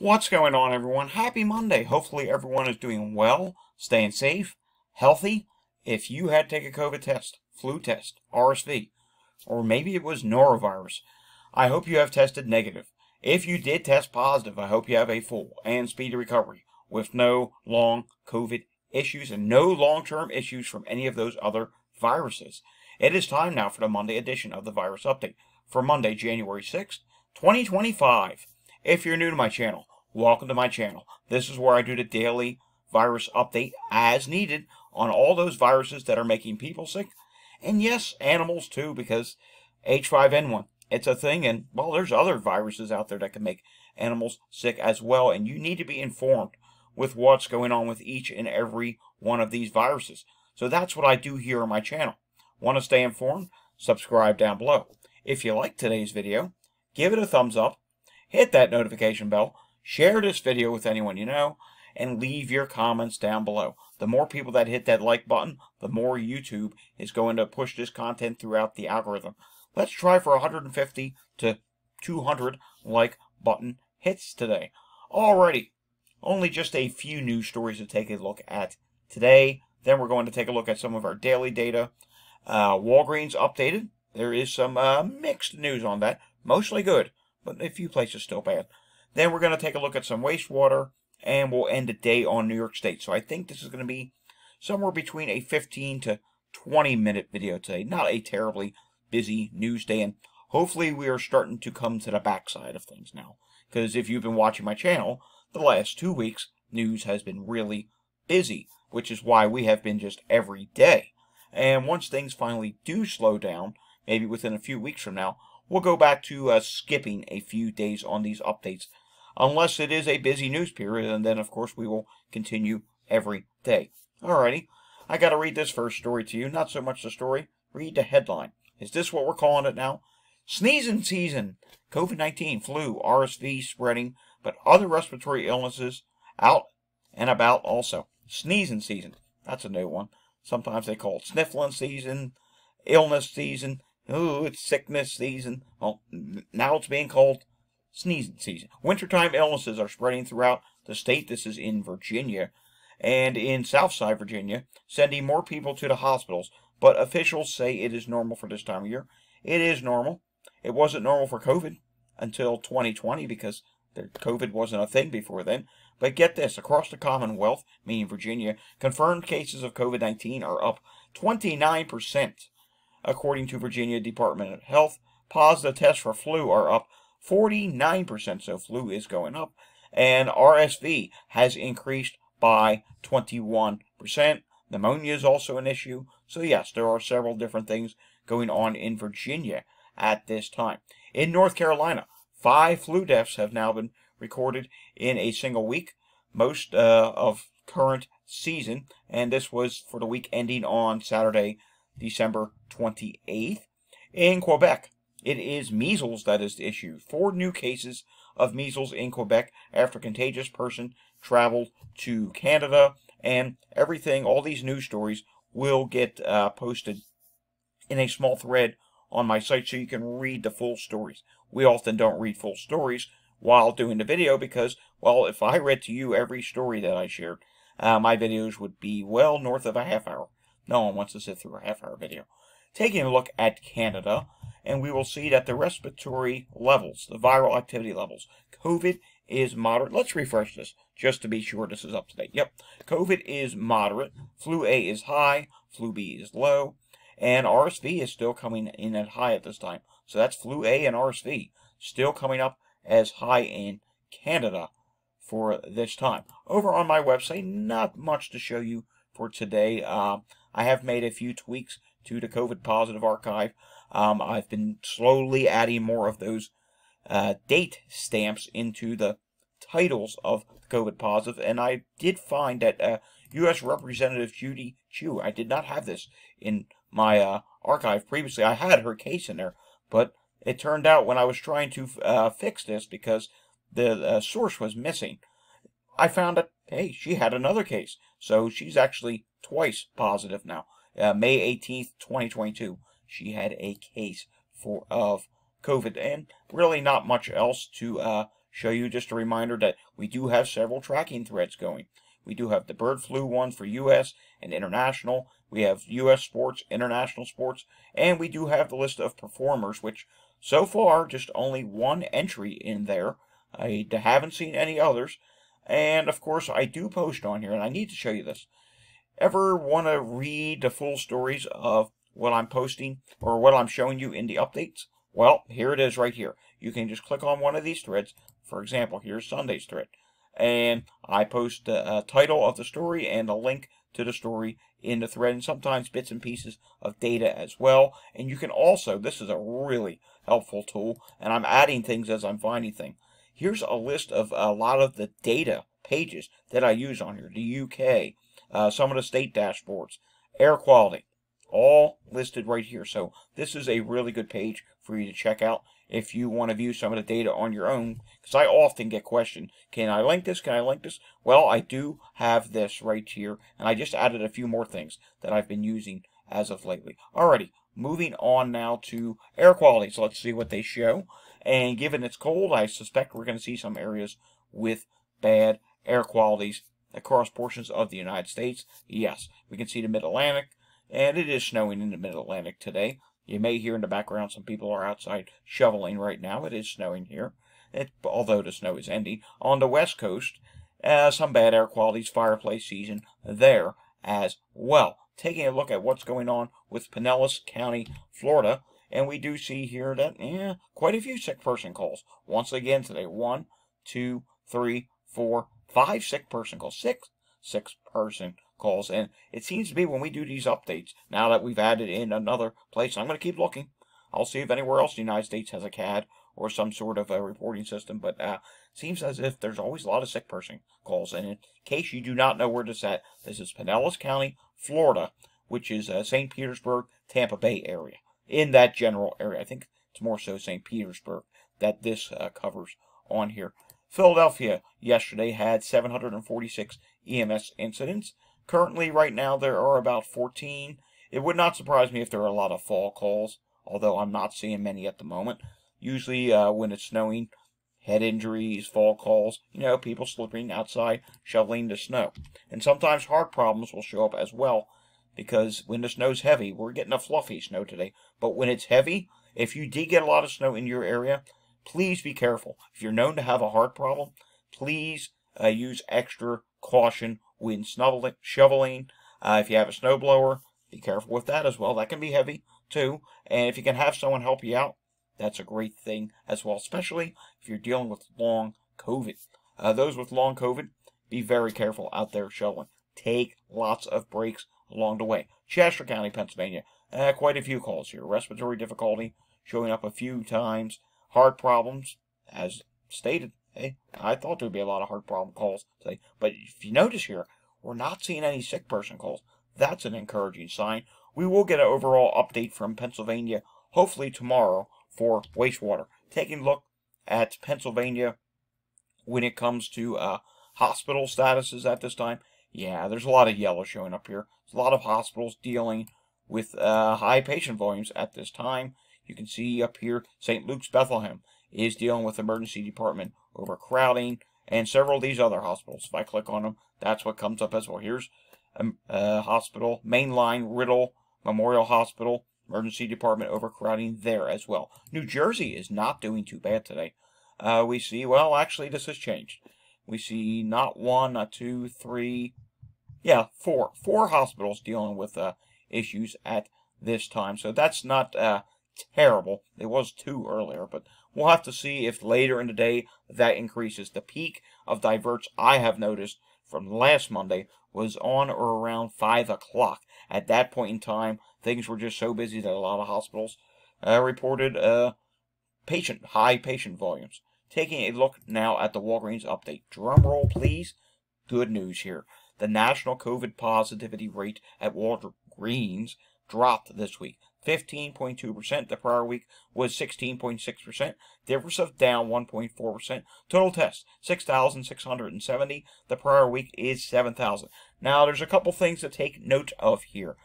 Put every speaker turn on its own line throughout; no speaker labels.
What's going on, everyone? Happy Monday. Hopefully, everyone is doing well, staying safe, healthy. If you had to take a COVID test, flu test, RSV, or maybe it was norovirus, I hope you have tested negative. If you did test positive, I hope you have a full and speedy recovery with no long COVID issues and no long term issues from any of those other viruses. It is time now for the Monday edition of the Virus Update for Monday, January 6th, 2025. If you're new to my channel, welcome to my channel. This is where I do the daily virus update as needed on all those viruses that are making people sick. And yes, animals too, because H5N1, it's a thing. And well, there's other viruses out there that can make animals sick as well. And you need to be informed with what's going on with each and every one of these viruses. So that's what I do here on my channel. Want to stay informed? Subscribe down below. If you like today's video, give it a thumbs up hit that notification bell, share this video with anyone you know, and leave your comments down below. The more people that hit that like button, the more YouTube is going to push this content throughout the algorithm. Let's try for 150 to 200 like button hits today. Alrighty, only just a few news stories to take a look at today. Then we're going to take a look at some of our daily data. Uh, Walgreens updated. There is some uh, mixed news on that. Mostly good but a few places still bad. Then we're going to take a look at some wastewater, and we'll end the day on New York State. So I think this is going to be somewhere between a 15 to 20 minute video today. Not a terribly busy news day, and hopefully we are starting to come to the backside of things now. Because if you've been watching my channel, the last two weeks, news has been really busy, which is why we have been just every day. And once things finally do slow down, maybe within a few weeks from now, we'll go back to uh, skipping a few days on these updates, unless it is a busy news period, and then, of course, we will continue every day. Alrighty, I got to read this first story to you. Not so much the story, read the headline. Is this what we're calling it now? Sneezing season. COVID 19, flu, RSV spreading, but other respiratory illnesses out and about also. Sneezing season. That's a new one. Sometimes they call it sniffling season, illness season. Oh, it's sickness season. Well, now it's being called sneezing season. Wintertime illnesses are spreading throughout the state. This is in Virginia and in Southside Virginia, sending more people to the hospitals. But officials say it is normal for this time of year. It is normal. It wasn't normal for COVID until 2020 because COVID wasn't a thing before then. But get this, across the Commonwealth, meaning Virginia, confirmed cases of COVID-19 are up 29% according to Virginia Department of Health. Positive tests for flu are up 49%, so flu is going up. And RSV has increased by 21%. Pneumonia is also an issue. So, yes, there are several different things going on in Virginia at this time. In North Carolina, five flu deaths have now been recorded in a single week, most uh, of current season, and this was for the week ending on Saturday, December 28th. In Quebec, it is measles that is the issue. Four new cases of measles in Quebec after contagious person traveled to Canada, and everything, all these news stories will get uh, posted in a small thread on my site so you can read the full stories. We often don't read full stories while doing the video because, well, if I read to you every story that I shared, uh, my videos would be well north of a half hour. No one wants to sit through a half hour video. Taking a look at Canada, and we will see that the respiratory levels, the viral activity levels, COVID is moderate. Let's refresh this just to be sure this is up to date. Yep, COVID is moderate, flu A is high, flu B is low, and RSV is still coming in at high at this time. So that's flu A and RSV still coming up as high in Canada for this time. Over on my website, not much to show you for today. Uh, I have made a few tweaks to the COVID positive archive. Um, I've been slowly adding more of those uh, date stamps into the titles of COVID positive, and I did find that uh, U.S. Representative Judy Chu, I did not have this in my uh, archive previously. I had her case in there, but it turned out when I was trying to uh, fix this because the uh, source was missing, I found that, hey, she had another case. So she's actually twice positive now. Uh, May 18th, 2022, she had a case for of COVID, and really not much else to uh, show you just a reminder that we do have several tracking threads going. We do have the bird flu one for U.S. and international. We have U.S. sports, international sports, and we do have the list of performers, which so far just only one entry in there. I haven't seen any others. And of course, I do post on here, and I need to show you this. Ever want to read the full stories of what I'm posting or what I'm showing you in the updates? Well, here it is right here. You can just click on one of these threads. For example, here's Sunday's thread. And I post the uh, title of the story and a link to the story in the thread and sometimes bits and pieces of data as well. And you can also, this is a really helpful tool, and I'm adding things as I'm finding things. Here's a list of a lot of the data pages that I use on here. The UK, uh, some of the state dashboards, air quality, all listed right here. So this is a really good page for you to check out if you want to view some of the data on your own. Because I often get questioned, can I link this? Can I link this? Well, I do have this right here. And I just added a few more things that I've been using as of lately. Alrighty, moving on now to air quality. So let's see what they show. And given it's cold, I suspect we're going to see some areas with bad air qualities across portions of the United States. Yes, we can see the Mid-Atlantic, and it is snowing in the Mid-Atlantic today. You may hear in the background some people are outside shoveling right now. It is snowing here, it, although the snow is ending. On the west coast, uh, some bad air qualities, fireplace season there as well. Taking a look at what's going on with Pinellas County, Florida, and we do see here that, yeah, quite a few sick person calls. Once again today, one, two, three, four, five sick person calls. Six sick person calls. And it seems to be when we do these updates, now that we've added in another place, I'm going to keep looking. I'll see if anywhere else in the United States has a CAD or some sort of a reporting system. But uh, seems as if there's always a lot of sick person calls. And in case you do not know where this at, this is Pinellas County, Florida, which is uh, St. Petersburg, Tampa Bay area in that general area. I think it's more so St. Petersburg that this uh, covers on here. Philadelphia yesterday had 746 EMS incidents. Currently, right now, there are about 14. It would not surprise me if there are a lot of fall calls, although I'm not seeing many at the moment. Usually, uh, when it's snowing, head injuries, fall calls, you know, people slipping outside, shoveling the snow. And sometimes heart problems will show up as well because when the snow's heavy, we're getting a fluffy snow today, but when it's heavy, if you did get a lot of snow in your area, please be careful. If you're known to have a heart problem, please uh, use extra caution when shoveling. Uh, if you have a snowblower, be careful with that as well. That can be heavy too. And if you can have someone help you out, that's a great thing as well, especially if you're dealing with long COVID. Uh, those with long COVID, be very careful out there shoveling. Take lots of breaks along the way. Chester County, Pennsylvania. Uh, quite a few calls here. Respiratory difficulty showing up a few times. Heart problems, as stated. Hey, I thought there'd be a lot of heart problem calls today. But if you notice here, we're not seeing any sick person calls. That's an encouraging sign. We will get an overall update from Pennsylvania, hopefully tomorrow, for wastewater. Taking a look at Pennsylvania when it comes to uh, hospital statuses at this time. Yeah, there's a lot of yellow showing up here. There's a lot of hospitals dealing with uh, high patient volumes at this time. You can see up here, St. Luke's Bethlehem is dealing with emergency department overcrowding and several of these other hospitals. If I click on them, that's what comes up as well. Here's a, um, a hospital, Mainline Riddle Memorial Hospital, emergency department overcrowding there as well. New Jersey is not doing too bad today. Uh, we see, well, actually, this has changed. We see not one, not two, three, yeah, four, four hospitals dealing with uh, issues at this time. So that's not uh, terrible. It was two earlier, but we'll have to see if later in the day that increases. The peak of diverts I have noticed from last Monday was on or around 5 o'clock. At that point in time, things were just so busy that a lot of hospitals uh, reported uh, patient high patient volumes. Taking a look now at the Walgreens update. Drum roll, please. Good news here. The national COVID positivity rate at Walgreens dropped this week. 15.2%. The prior week was 16.6%. Difference of down 1.4%. Total tests, 6,670. The prior week is 7,000. Now, there's a couple things to take note of here.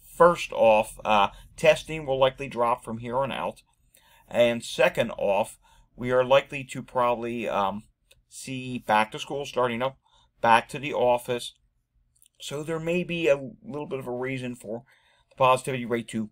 First off, uh, testing will likely drop from here on out. And second off, we are likely to probably um, see back to school starting up, back to the office. So there may be a little bit of a reason for the positivity rate to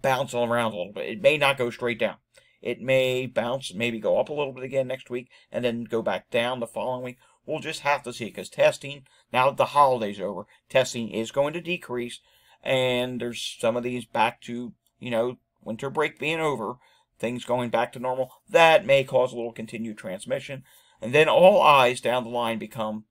bounce all around a little bit. It may not go straight down. It may bounce, maybe go up a little bit again next week, and then go back down the following week. We'll just have to see because testing, now that the holiday's over, testing is going to decrease, and there's some of these back to, you know, winter break being over, things going back to normal. That may cause a little continued transmission, and then all eyes down the line become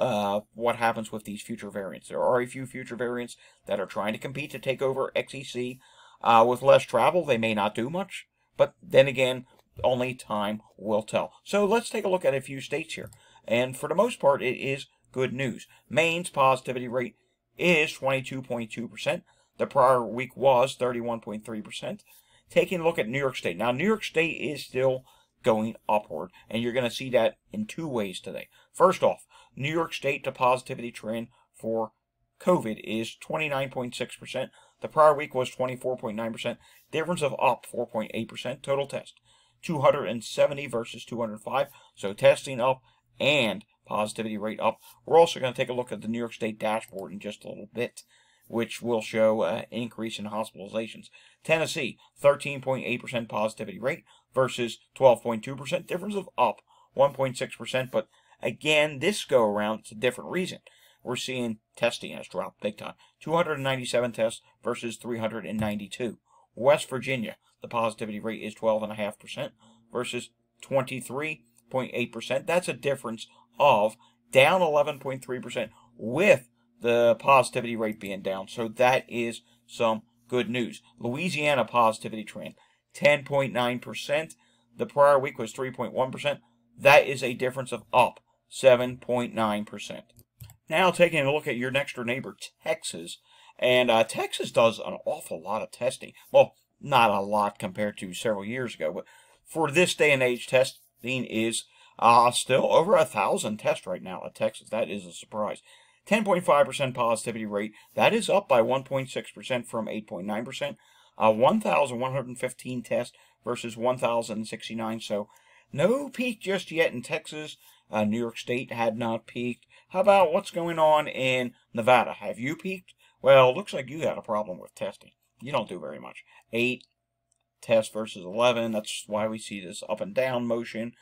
uh, what happens with these future variants. There are a few future variants that are trying to compete to take over XEC. Uh, with less travel, they may not do much, but then again, only time will tell. So let's take a look at a few states here. And for the most part, it is good news. Maine's positivity rate is 22.2%. The prior week was 31.3%. Taking a look at New York State. Now, New York State is still going upward, and you're going to see that in two ways today. First off, New York State to positivity trend for COVID is 29.6%. The prior week was 24.9%. Difference of up 4.8%. Total test 270 versus 205. So testing up and positivity rate up. We're also going to take a look at the New York State dashboard in just a little bit, which will show an increase in hospitalizations. Tennessee, 13.8% positivity rate versus 12.2%. Difference of up 1.6%, but again, this go around, it's a different reason. We're seeing testing has dropped big time. 297 tests versus 392. West Virginia, the positivity rate is 12.5% versus 23 0.8%. That's a difference of down 11.3% with the positivity rate being down. So that is some good news. Louisiana positivity trend 10.9%. The prior week was 3.1%. That is a difference of up 7.9%. Now taking a look at your next door neighbor, Texas. And uh, Texas does an awful lot of testing. Well, not a lot compared to several years ago, but for this day and age, testing is uh, still over a thousand tests right now at Texas. That is a surprise. 10.5% positivity rate. That is up by 1.6% from 8.9%. Uh, 1,115 tests versus 1,069. So no peak just yet in Texas. Uh, New York State had not peaked. How about what's going on in Nevada? Have you peaked? Well, looks like you had a problem with testing. You don't do very much. 8 test versus 11. That's why we see this up and down motion.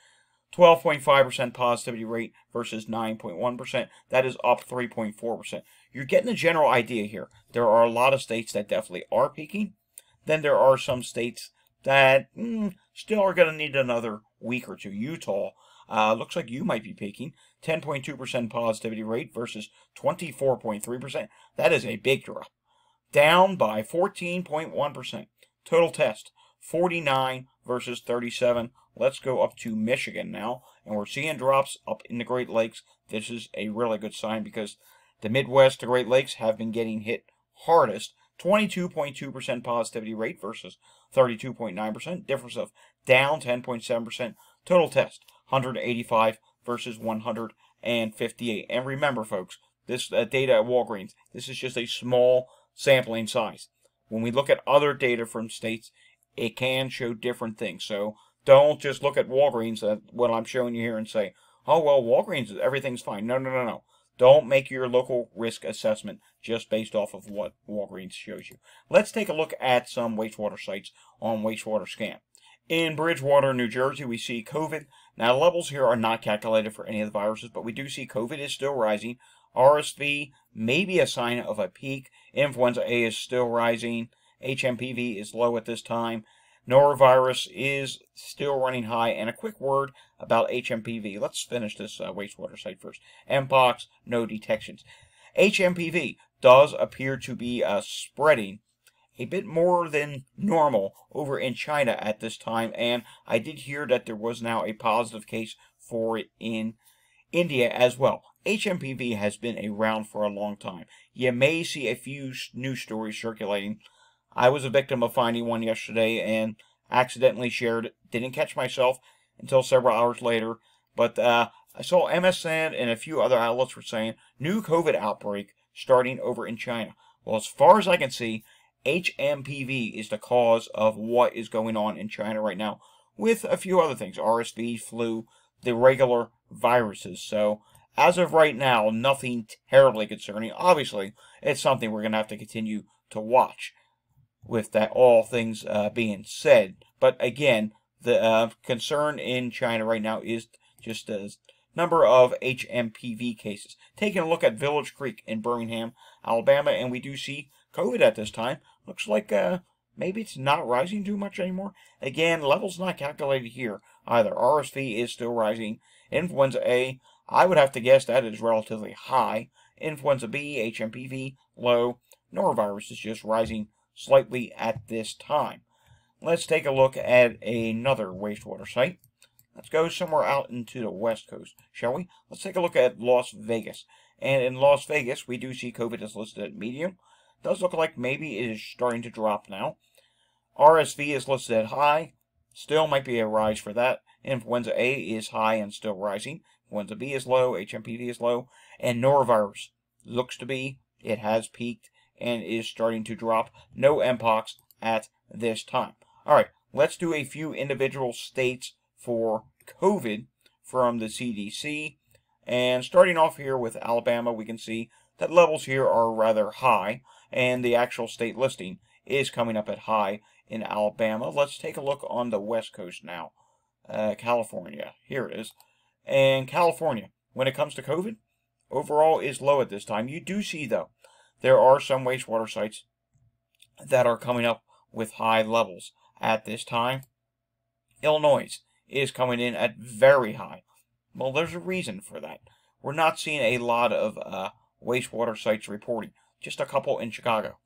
12.5% positivity rate versus 9.1%. That is up 3.4%. You're getting a general idea here. There are a lot of states that definitely are peaking. Then there are some states that mm, still are going to need another week or two. Utah uh, looks like you might be peaking. 10.2% positivity rate versus 24.3%. That is a big drop. Down by 14.1%. Total test 49 versus 37. Let's go up to Michigan now, and we're seeing drops up in the Great Lakes. This is a really good sign because the Midwest, the Great Lakes have been getting hit hardest. 22.2% positivity rate versus 32.9%. Difference of down 10.7%. Total test 185 versus 158. And remember, folks, this uh, data at Walgreens, this is just a small sampling size. When we look at other data from states, it can show different things. So don't just look at Walgreens, uh, what I'm showing you here, and say, oh, well, Walgreens, everything's fine. No, no, no, no. Don't make your local risk assessment just based off of what Walgreens shows you. Let's take a look at some wastewater sites on Wastewater Scan. In Bridgewater, New Jersey, we see COVID. Now, levels here are not calculated for any of the viruses, but we do see COVID is still rising. RSV may be a sign of a peak. Influenza A is still rising. HMPV is low at this time. Norovirus is still running high. And a quick word about HMPV. Let's finish this uh, wastewater site first. Mpox, no detections. HMPV does appear to be uh, spreading a bit more than normal over in China at this time. And I did hear that there was now a positive case for it in India as well. HMPV has been around for a long time. You may see a few news stories circulating I was a victim of finding one yesterday and accidentally shared it. Didn't catch myself until several hours later. But uh, I saw MSN and a few other outlets were saying new COVID outbreak starting over in China. Well, as far as I can see, HMPV is the cause of what is going on in China right now with a few other things RSV, flu, the regular viruses. So, as of right now, nothing terribly concerning. Obviously, it's something we're going to have to continue to watch with that all things uh, being said. But again, the uh, concern in China right now is just the number of HMPV cases. Taking a look at Village Creek in Birmingham, Alabama, and we do see COVID at this time. Looks like uh, maybe it's not rising too much anymore. Again, levels not calculated here either. RSV is still rising. Influenza A I would have to guess that is relatively high. Influenza B, HMPV, low. Norovirus is just rising slightly at this time. Let's take a look at another wastewater site. Let's go somewhere out into the west coast, shall we? Let's take a look at Las Vegas. And in Las Vegas, we do see COVID is listed at medium. Does look like maybe it is starting to drop now. RSV is listed at high. Still might be a rise for that. Influenza A is high and still rising. Influenza B is low, HMPV is low, and norovirus looks to be, it has peaked and is starting to drop. No Mpox at this time. All right, let's do a few individual states for COVID from the CDC. And starting off here with Alabama, we can see that levels here are rather high, and the actual state listing is coming up at high in Alabama. Let's take a look on the West Coast now. Uh, California, here it is. And California, when it comes to COVID, overall is low at this time. You do see, though, there are some wastewater sites that are coming up with high levels at this time. Illinois is coming in at very high. Well, there's a reason for that. We're not seeing a lot of uh, wastewater sites reporting, just a couple in Chicago.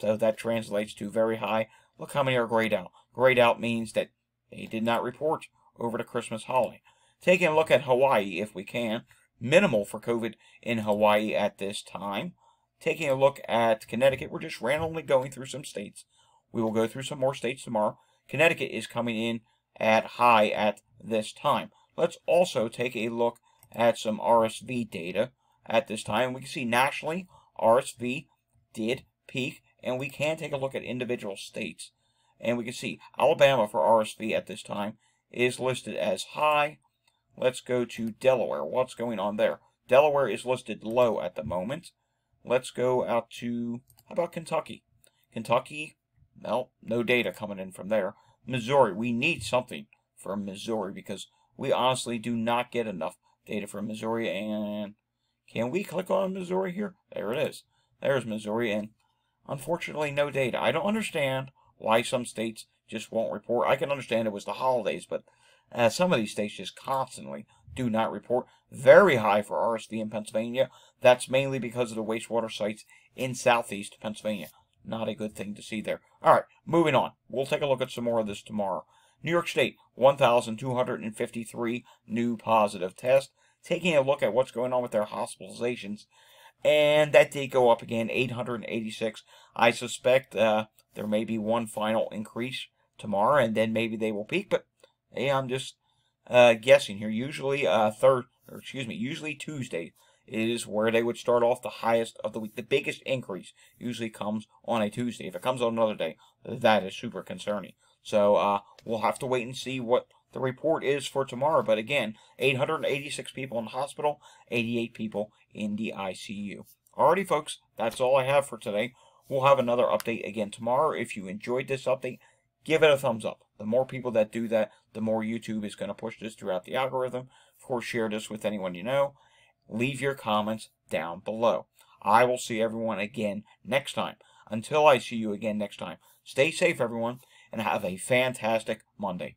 So that translates to very high. Look how many are grayed out. Grayed out means that they did not report over the Christmas holiday. Taking a look at Hawaii, if we can. Minimal for COVID in Hawaii at this time. Taking a look at Connecticut, we're just randomly going through some states. We will go through some more states tomorrow. Connecticut is coming in at high at this time. Let's also take a look at some RSV data at this time. We can see nationally, RSV did peak, and we can take a look at individual states. And we can see Alabama for RSV at this time is listed as high, Let's go to Delaware. What's going on there? Delaware is listed low at the moment. Let's go out to, how about Kentucky? Kentucky, well, no data coming in from there. Missouri, we need something from Missouri because we honestly do not get enough data from Missouri. And can we click on Missouri here? There it is. There's Missouri, and unfortunately, no data. I don't understand why some states just won't report. I can understand it was the holidays, but uh, some of these states just constantly do not report. Very high for RSV in Pennsylvania. That's mainly because of the wastewater sites in southeast Pennsylvania. Not a good thing to see there. All right, moving on. We'll take a look at some more of this tomorrow. New York State, 1,253 new positive tests. Taking a look at what's going on with their hospitalizations. And that did go up again, 886. I suspect uh, there may be one final increase tomorrow, and then maybe they will peak. But Hey, I'm just uh, guessing here. Usually, uh, third, or excuse me, usually Tuesday is where they would start off the highest of the week. The biggest increase usually comes on a Tuesday. If it comes on another day, that is super concerning. So uh, we'll have to wait and see what the report is for tomorrow. But again, 886 people in the hospital, 88 people in the ICU. Alrighty, folks, that's all I have for today. We'll have another update again tomorrow. If you enjoyed this update, give it a thumbs up. The more people that do that, the more YouTube is going to push this throughout the algorithm. Of course, share this with anyone you know. Leave your comments down below. I will see everyone again next time. Until I see you again next time, stay safe, everyone, and have a fantastic Monday.